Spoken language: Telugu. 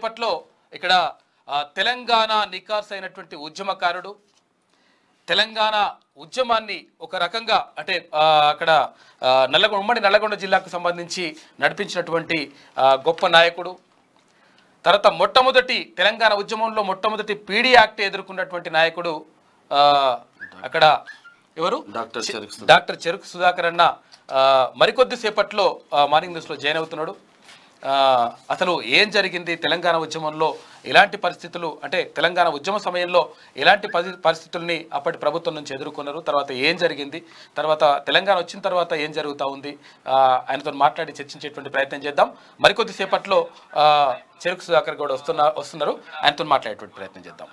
సేపట్లో ఇక్కడ తెలంగాణ నికార్స్ అయినటువంటి ఉద్యమకారుడు. తెలంగాణ ఉద్యమాన్ని ఒక రకంగా అంటే అక్కడ నల్లగొండ ఉమ్మడి నల్లగొండ జిల్లాకు సంబంధించి నడిపించినటువంటి గొప్ప నాయకుడు. తర్వాత మొట్టమొదటి తెలంగాణ ఉద్యమంలో మొట్టమొదటి పీడీ యాక్ట్ ఎదుర్కొన్నటువంటి నాయకుడు అక్కడ ఎవరు? డాక్టర్. డాక్టర్ చెరుకు సుధాకర్ అన్న మరికొద్ది సేపట్లో మార్నింగ్ న్యూస్లో జాయిన్ అవుతున్నాడు. అసలు ఏం జరిగింది తెలంగాణ ఉద్యమంలో? ఎలాంటి పరిస్థితులు అంటే తెలంగాణ ఉద్యమ సమయంలో ఎలాంటి పరి పరిస్థితుల్ని అప్పటి ప్రభుత్వం నుంచి ఎదుర్కొన్నారు. తర్వాత ఏం జరిగింది? తర్వాత తెలంగాణ వచ్చిన తర్వాత ఏం జరుగుతూ ఉంది? ఆయనతో మాట్లాడి చర్చించేటువంటి ప్రయత్నం చేద్దాం. మరికొద్దిసేపట్లో చెరుకు సుధాకర్ గౌడ్ వస్తున్న వస్తున్నారు. ఆయనతో మాట్లాడేటువంటి ప్రయత్నం చేద్దాం.